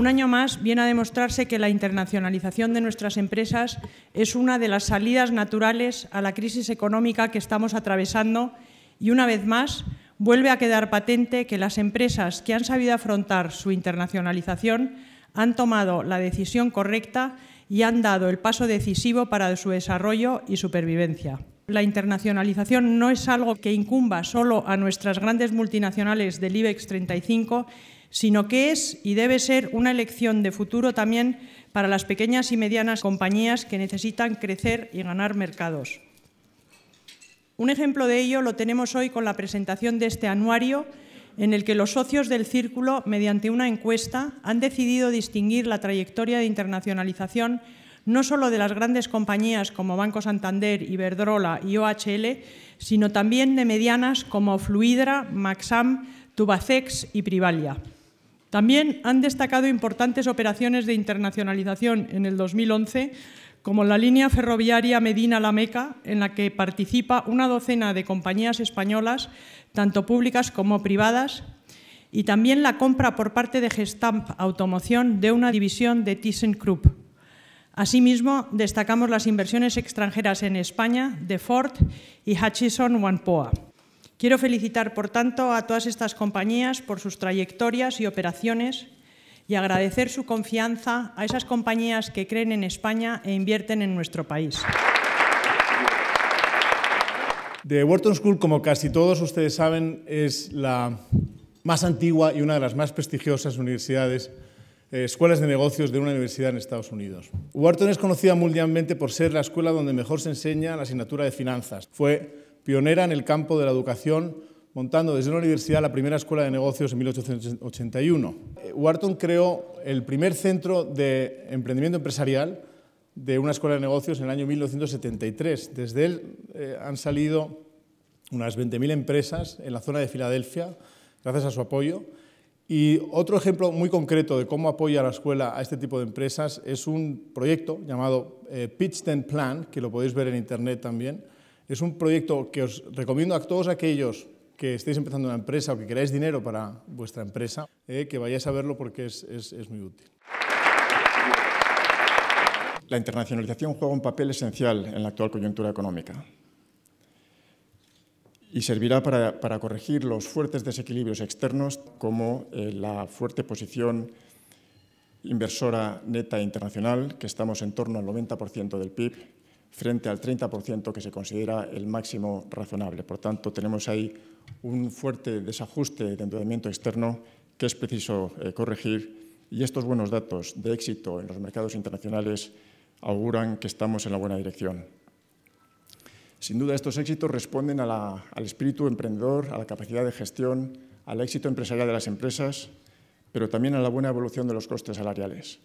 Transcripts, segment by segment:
un año más viene a demostrarse que la internacionalización de nuestras empresas es una de las salidas naturales a la crisis económica que estamos atravesando y una vez más vuelve a quedar patente que las empresas que han sabido afrontar su internacionalización han tomado la decisión correcta y han dado el paso decisivo para su desarrollo y supervivencia. La internacionalización no es algo que incumba solo a nuestras grandes multinacionales del IBEX 35, sino que es y debe ser una elección de futuro también para las pequeñas y medianas compañías que necesitan crecer y ganar mercados. Un ejemplo de ello lo tenemos hoy con la presentación de este anuario en el que los socios del Círculo, mediante una encuesta, han decidido distinguir la trayectoria de internacionalización no solo de las grandes compañías como Banco Santander, Iberdrola y OHL, sino también de medianas como Fluidra, Maxam, Tubacex y Privalia. También han destacado importantes operaciones de internacionalización en el 2011, como la línea ferroviaria Medina-La Meca, en la que participa una docena de compañías españolas tanto públicas como privadas, y también la compra por parte de Gestamp Automoción de una división de ThyssenKrupp. Asimismo, destacamos las inversiones extranjeras en España de Ford y Hutchison Wanpoa. Quiero felicitar, por tanto, a todas estas compañías por sus trayectorias y operaciones y agradecer su confianza a esas compañías que creen en España e invierten en nuestro país. The Wharton School, como casi todos ustedes saben, es la más antigua y una de las más prestigiosas universidades, eh, escuelas de negocios de una universidad en Estados Unidos. Wharton es conocida mundialmente por ser la escuela donde mejor se enseña la asignatura de finanzas. Fue pionera en el campo de la educación, montando desde la universidad la primera escuela de negocios en 1881. Eh, Wharton creó el primer centro de emprendimiento empresarial de una escuela de negocios en el año 1973. Desde él eh, han salido unas 20.000 empresas en la zona de Filadelfia, gracias a su apoyo. Y otro ejemplo muy concreto de cómo apoya la escuela a este tipo de empresas es un proyecto llamado eh, Pitch Tent Plan, que lo podéis ver en internet también. Es un proyecto que os recomiendo a todos aquellos que estéis empezando una empresa o que queráis dinero para vuestra empresa, eh, que vayáis a verlo porque es, es, es muy útil. La internacionalización juega un papel esencial en la actual coyuntura económica y servirá para, corregir los fuertes desequilibrios externos como eh, la fuerte posición inversora neta internacional, que estamos en torno al 90% del PIB, frente al 30% que se considera el máximo razonable. Por tanto, tenemos ahí un fuerte desajuste de endeudamiento externo que es preciso eh, corregir y estos buenos datos de éxito en los mercados internacionales auguran que estamos en la buena dirección. Sin duda, estos éxitos responden al espíritu emprendedor, a la capacidad de gestión, al éxito empresarial de las empresas, pero también a la buena evolución de los costes salariales.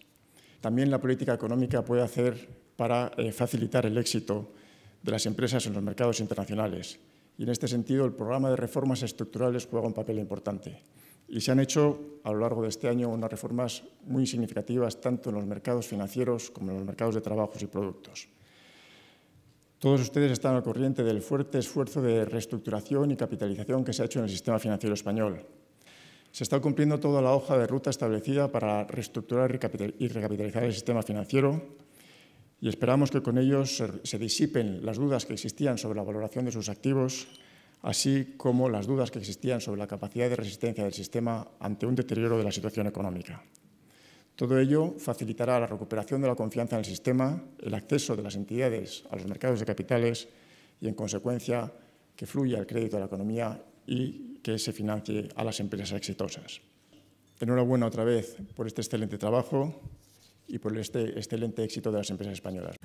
También la política económica puede hacer para eh, facilitar el éxito de las empresas en los mercados internacionales. Y en este sentido, el programa de reformas estructurales juega un papel importante. Y se han hecho a lo largo de este año unas reformas muy significativas tanto en los mercados financieros como en los mercados de trabajos y productos. Todos ustedes están al corriente del fuerte esfuerzo de reestructuración y capitalización que se ha hecho en el sistema financiero español. Se está cumpliendo toda la hoja de ruta establecida para reestructurar y recapitalizar el sistema financiero y esperamos que con ellos se disipen las dudas que existían sobre la valoración de sus activos así como las dudas que existían sobre la capacidad de resistencia del sistema ante un deterioro de la situación económica. Todo ello facilitará la recuperación de la confianza en el sistema, el acceso de las entidades a los mercados de capitales y, en consecuencia, que fluya el crédito a la economía y que se financie a las empresas exitosas. Enhorabuena otra vez por este excelente trabajo y por este excelente éxito de las empresas españolas.